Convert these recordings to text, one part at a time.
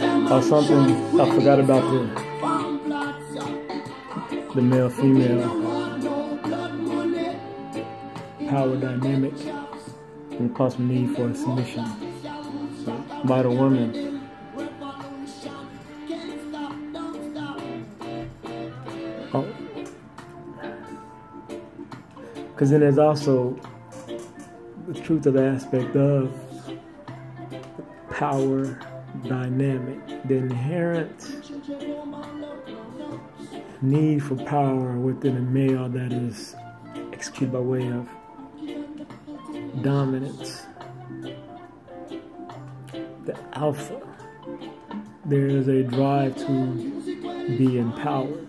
or something. I forgot about the the male female power dynamic and possible need for submission by the woman. Oh. Because then there's also the truth of the aspect of power dynamic, the inherent need for power within a male that is executed by way of dominance. The alpha, there is a drive to be empowered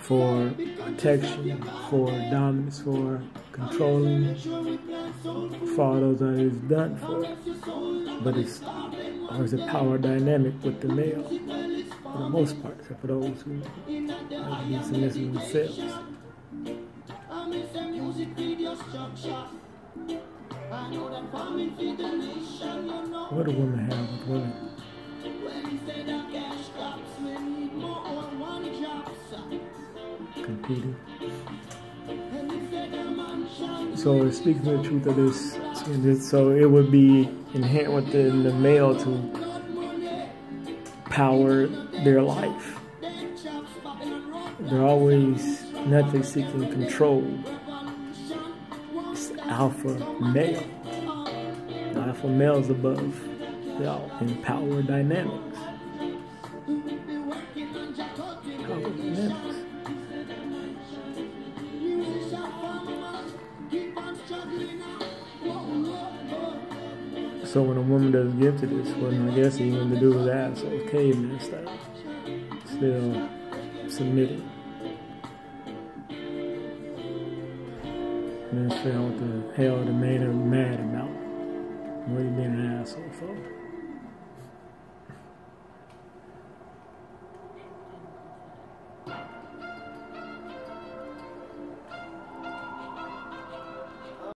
for protection, for dominance, for controlling, for all those that is done for. But it's always a power dynamic with the male, for the most part, except for those who like be submissive themselves. What do women have with women? Competing. So it speaks to the truth of this. So it would be inherent within the male to power their life. They're always nothing seeking control. It's alpha male. Alpha male's above y'all in power dynamics. Power dynamics. So when a woman doesn't give to this, well, I guess even the that, so caveman style, still submitting. And out what the hell the man mad about. What you being an asshole for?